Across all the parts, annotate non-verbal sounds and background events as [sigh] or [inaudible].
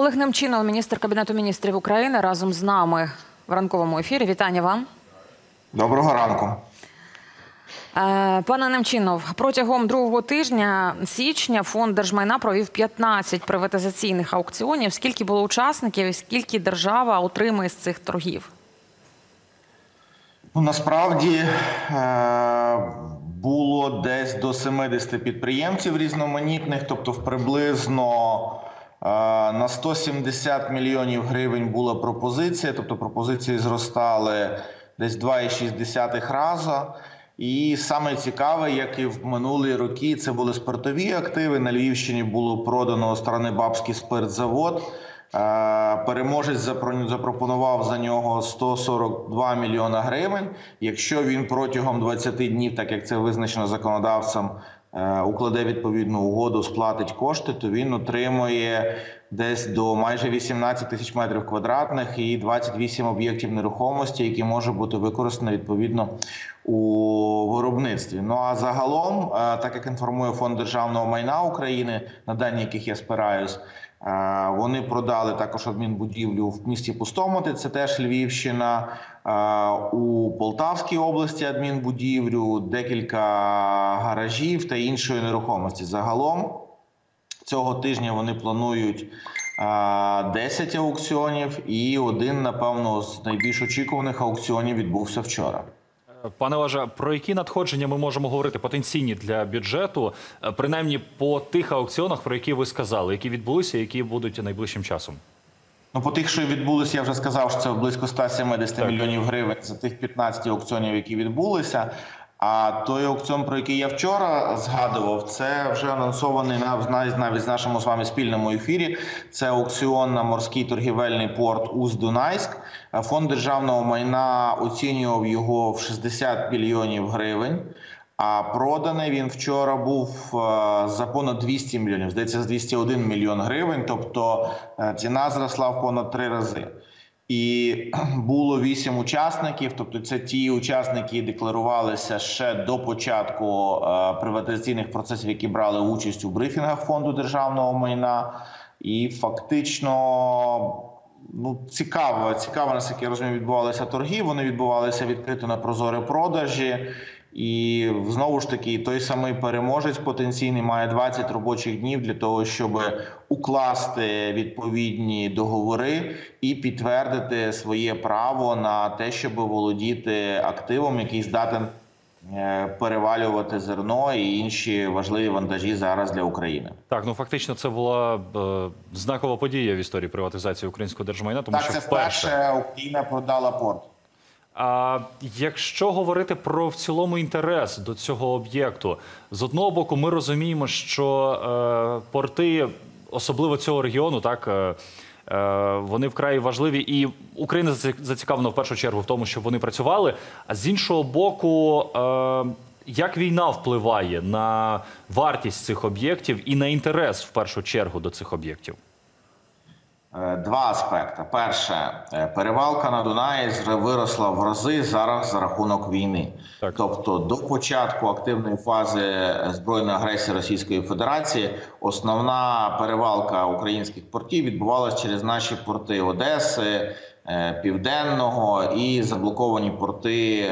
Олег Немчинов, міністр кабінету міністрів України, разом з нами в ранковому ефірі. Вітання вам. Доброго ранку. Е, Пане Немчинов, протягом другого тижня січня фонд держмайна провів 15 приватизаційних аукціонів. Скільки було учасників і скільки держава отримує з цих торгів? Ну, насправді е- було десь до 70 підприємців різноманітних, тобто приблизно е- на 170 мільйонів гривень була пропозиція, тобто пропозиції зростали десь 2,6 рази. І саме цікаве, як і в минулі роки, це були спиртові активи. На Львівщині було продано сторони Бабський спиртзавод. Переможець запропонував за нього 142 мільйона гривень. Якщо він протягом 20 днів, так як це визначено законодавцем, укладе відповідну угоду, сплатить кошти, то він отримує десь до майже 18 тисяч метрів квадратних і 28 об'єктів нерухомості, які може бути використані відповідно у виробництві. Ну а загалом, е, так як інформує фонд державного майна України, на дані яких я спираюсь. Е, Вони продали також адмінбудівлю в місті Пустомоти, це теж Львівщина, е, у Полтавській області адмінбудівлю, декілька гаражів та іншої нерухомості. Загалом цього тижня вони планують е, 10 аукціонів, і один, напевно, з найбільш очікуваних аукціонів відбувся вчора. Пане Олеже, про які надходження ми можемо говорити потенційні для бюджету, е, принаймні по тих аукціонах, про які ви сказали, які відбулися, які будуть найближчим часом? Ну, по тих, що відбулися, я вже сказав, що це близько 170 Так. мільйонів гривень за тих 15 аукціонів, які відбулися. А той аукціон, про який я вчора згадував, це вже анонсований на навіть навіть з нашому з вами спільному ефірі. Це аукціон на морський торгівельний порт Усть-Дунайськ. Е, Фонд державного майна оцінював його в 60 мільйонів гривень. А проданий він вчора був е, за понад 200 мільйонів. Здається, з 201 мільйон гривень. Тобто е, ціна зросла в понад три рази. І [clears throat] було вісім учасників. Тобто, це ті учасники, які декларувалися ще до початку е, приватизаційних процесів, які брали участь у брифінгах фонду державного майна. І фактично. Ну, цікаво, цікаво, наскільки я розумію, відбувалися торги. Вони відбувалися відкрито на прозорі продажі. І знову ж таки, той самий переможець потенційний має 20 робочих днів для того, щоб укласти відповідні договори і підтвердити своє право на те, щоб володіти активом, який здатен е, перевалювати зерно і інші важливі вантажі зараз для України. Так, ну фактично, це була е, знакова подія в історії приватизації українського держмайна, тому Так, що це вперше. вперше Україна продала порт. А якщо говорити про в цілому інтерес до цього об'єкту, з одного боку, ми розуміємо, що е, порти, особливо цього регіону, так. Е, е, вони вкрай важливі, і Україна зацікавлена в першу чергу в тому, щоб вони працювали. А з іншого боку, е, як війна впливає на вартість цих об'єктів і на інтерес в першу чергу до цих об'єктів? Е, Два аспекти: перше, е, перевалка на Дунаї виросла в рази зараз за рахунок війни. Так. Тобто, до початку активної фази е, збройної агресії Російської Федерації основна перевалка українських портів відбувалася через наші порти Одеси. Південного і заблоковані порти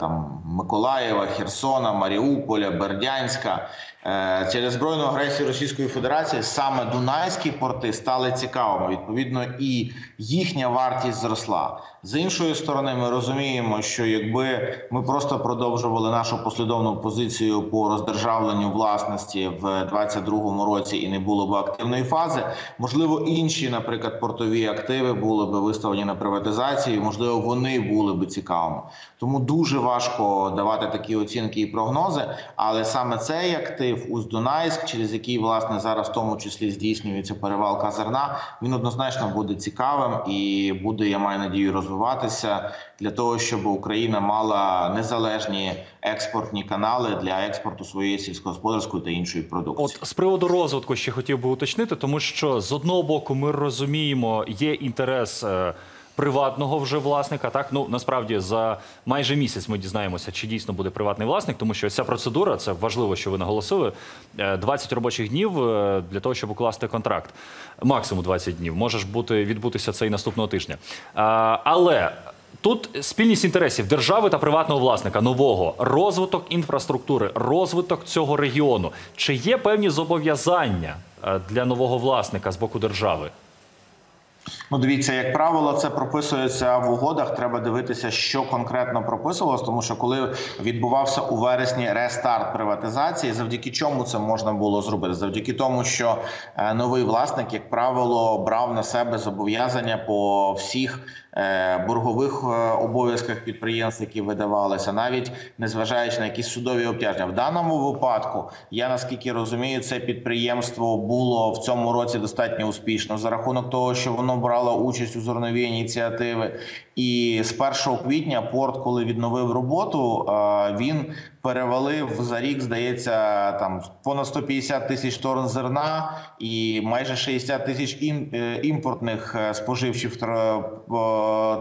там Миколаєва, Херсона, Маріуполя, Бердянська. Е, Через збройну агресію Російської Федерації саме Дунайські порти стали цікавими. Відповідно, і їхня вартість зросла. З іншої сторони, ми розуміємо, що якби ми просто продовжували нашу послідовну позицію по роздержавленню власності в 2022 році і не було б активної фази, можливо, інші, наприклад, портові активи були б виставлені на приватизацію. Можливо, вони були б цікавими. Тому дуже важко давати такі оцінки і прогнози. Але саме цей актив Усть-Дунайськ, через який власне зараз в тому числі здійснюється перевалка зерна, він однозначно буде цікавим і буде, я маю надію, розвиватися для того, щоб Україна мала незалежні експортні канали для експорту своєї сільськогосподарської та іншої продукції. От з приводу розвитку ще хотів би уточнити, тому що з одного боку ми розуміємо, є інтерес. Е, приватного вже власника. Так ну насправді за майже місяць ми дізнаємося, чи дійсно буде приватний власник, тому що ця процедура це важливо, що ви наголосили. е, 20 робочих днів е, для того, щоб укласти контракт. Максимум 20 днів. Може ж бути відбутися це і наступного тижня. Але Тут спільність інтересів держави та приватного власника нового розвиток інфраструктури, розвиток цього регіону. Чи є певні зобов'язання е, для нового власника з боку держави? Ну, дивіться, як правило, це прописується в угодах. Треба дивитися, що конкретно прописувалось, тому що коли відбувався у вересні рестарт приватизації, завдяки чому це можна було зробити? Завдяки тому, що е, новий власник, як правило, брав на себе зобов'язання по всіх е, боргових е, обов'язках підприємств, які видавалися, навіть незважаючи на якісь судові обтяження. В даному випадку я наскільки розумію, це підприємство було в цьому році достатньо успішно за рахунок того, що воно брало участь у зерновій ініціативи. І з 1 квітня порт, коли відновив роботу, він перевалив за рік, здається, там понад 150 тисяч тонн зерна і майже 60 тисяч е, імпортних е, споживчих е,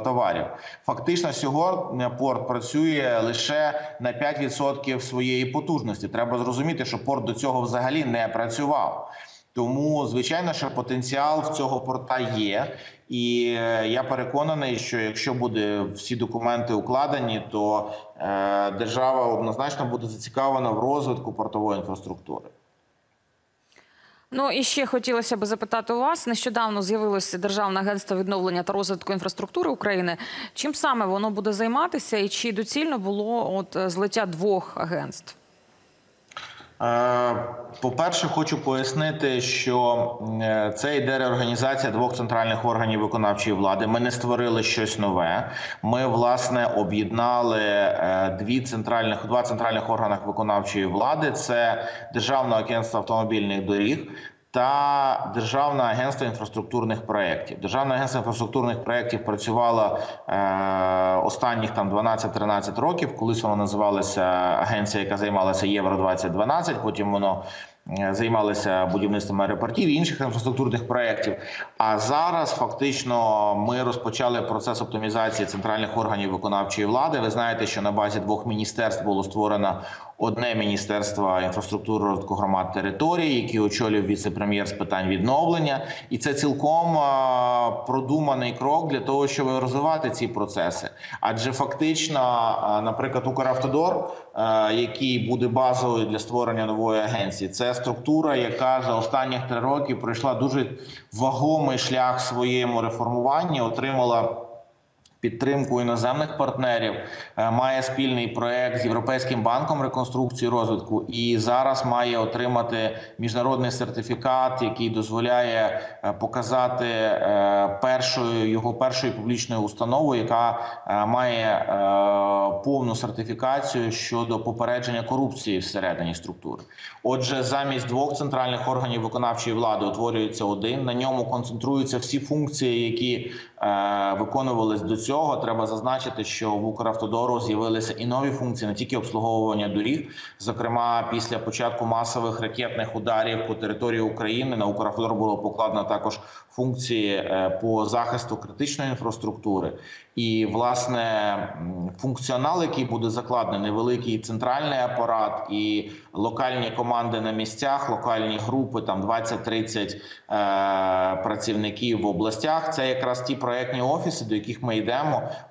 товарів. Фактично, сьогодні порт працює лише на 5% своєї потужності. Треба зрозуміти, що порт до цього взагалі не працював. Тому, звичайно, що потенціал в цього порта є, і е, я переконаний, що якщо буде всі документи укладені, то е, держава однозначно буде зацікавлена в розвитку портової інфраструктури. Ну і ще хотілося б запитати у вас. Нещодавно з'явилося Державне агентство відновлення та розвитку інфраструктури України. Чим саме воно буде займатися, і чи доцільно було от е, злиття двох агентств? Е, По-перше, хочу пояснити, що е, це йде реорганізація двох центральних органів виконавчої влади. Ми не створили щось нове. Ми власне об'єднали е, дві центральних два центральних органах виконавчої влади: це Державне агентство автомобільних доріг. Та Державне агентство інфраструктурних проєктів. Державне агентство інфраструктурних проєктів працювало е, останніх там 12-13 років. Колись воно називалося агенція, яка займалася Євро 2012 Потім воно е, займалося будівництвом аеропортів і інших інфраструктурних проєктів. А зараз фактично ми розпочали процес оптимізації центральних органів виконавчої влади. Ви знаєте, що на базі двох міністерств було створено одне міністерство інфраструктури розвитку громад території, яке очолює віце-прем'єр з питань відновлення, і це цілком продуманий крок для того, щоб розвивати ці процеси. Адже фактично, наприклад, Укравтодор, який буде базовою для створення нової агенції, це структура, яка за останні три роки пройшла дуже вагомий шлях своєму реформуванні, отримала. Підтримку іноземних партнерів е, має спільний проект з Європейським банком реконструкції розвитку, і зараз має отримати міжнародний сертифікат, який дозволяє е, показати е, першою його першою публічною установою, яка має повну сертифікацію щодо попередження корупції всередині структури. Отже, замість двох центральних органів виконавчої влади утворюється один. На ньому концентруються всі функції, які виконувались до цього. Треба зазначити, що в Укравтодору з'явилися і нові функції, не тільки обслуговування доріг. Зокрема, після початку масових ракетних ударів по території України на Укравтодор було покладено також функції е, по захисту критичної інфраструктури. І власне функціонал, який буде закладений, невеликий центральний апарат і локальні команди на місцях, локальні групи, там 20-30 е, працівників в областях. Це якраз ті проектні офіси, до яких ми йдемо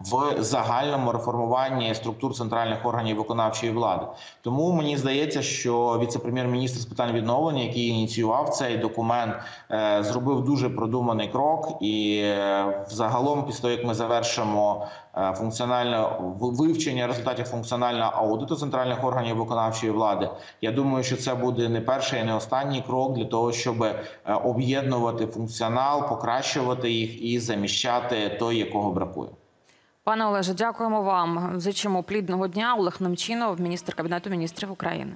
в загальному реформуванні структур центральних органів виконавчої влади. Тому мені здається, що віце-прем'єр-міністр з питань відновлення, який ініціював цей документ, е, зробив дуже продуманий крок. І взагалом, після того, як ми завершимо е, функціональне в- вивчення результатів функціонального аудиту центральних органів виконавчої влади, я думаю, що це буде не перший і не останній крок для того, щоб е, об'єднувати функціонал, покращувати їх і заміщати той, якого бракує. Пане Олеже, дякуємо вам. Зичимо плідного дня. Олег Немчинов, міністр кабінету міністрів України.